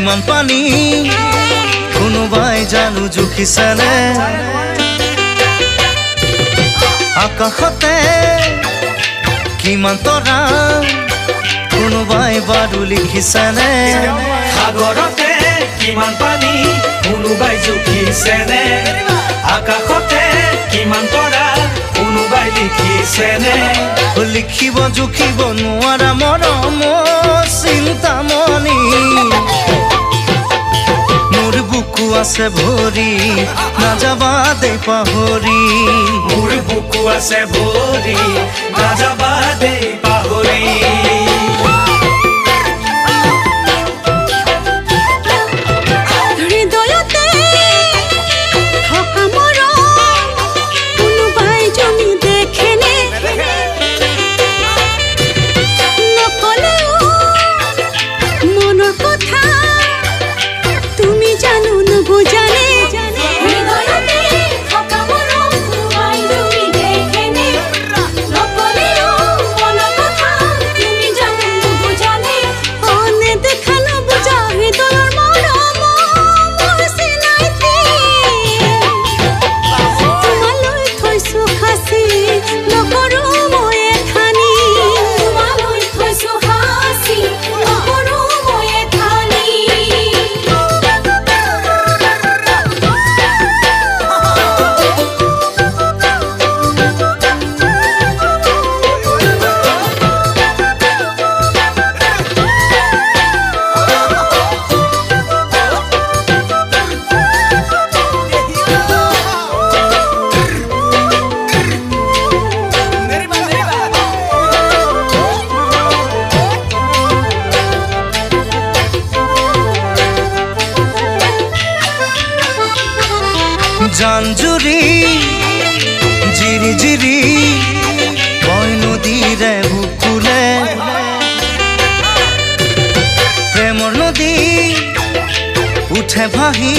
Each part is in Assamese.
কিমান পানী। কোনোবাই জানো জুখিছেনে আকাশতে কিমান তৰা। কোনোবাই বাৰু লিখিছেনে সাগৰতে কিমান পানী কোনোবাই জুখিছেনে আকাশতে কিমান তৰা কোনোবাই লিখিছেনে লিখিব জুখিব নোৱাৰা মৰম চিন্তামণি আছে ভৰি নাযাবা দে পাহৰি। মোৰ বুকু আছে ভৰি নাযাবা দেই পাহৰি। জান জুড়ি জিরি জিরি বয় নদীরে বুকুলে। প্রেমর নদী উঠে ভাহি,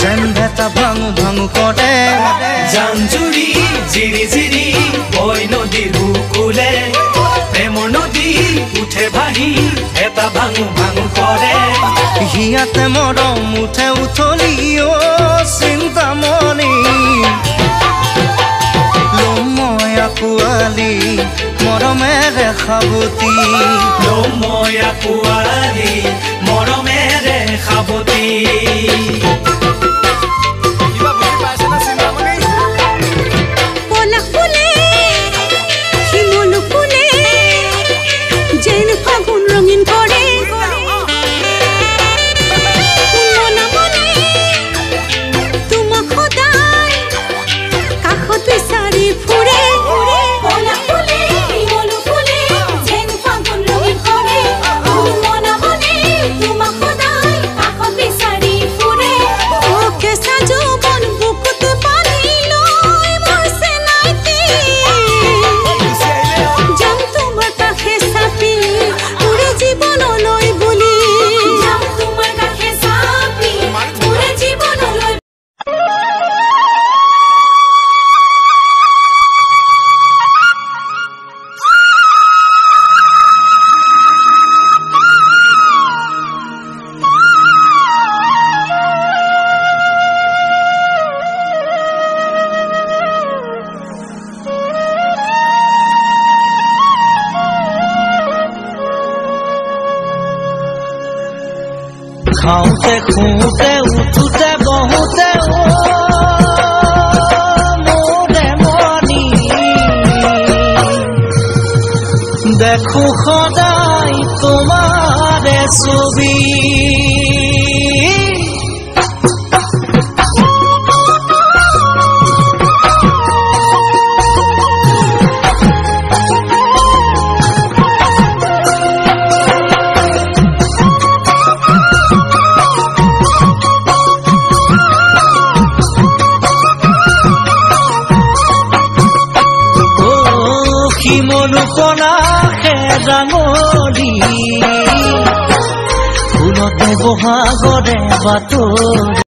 যেন ভেতা ভাঙু ভাঙু করে। জান জুড়ি জিরি জিরি বয় নদীর বুকুলে। প্রেমর নদী উঠে ভাহি, ভেতা ভাঙু ভাঙু করে। হিয়াতে মৰম উঠে উঠলি চিন্তামণি ল'ম মই মৰমেৰে সাৱতি ল'ম মই মৰমেৰে সাৱতি খাওঁতে খুওঁতে উঠোতে বহোতে মনি দেখো সদায় তোমাৰে ছবি শিমলুপনা সেজাঙলি ফুলতে বহাগৰে বাতৰি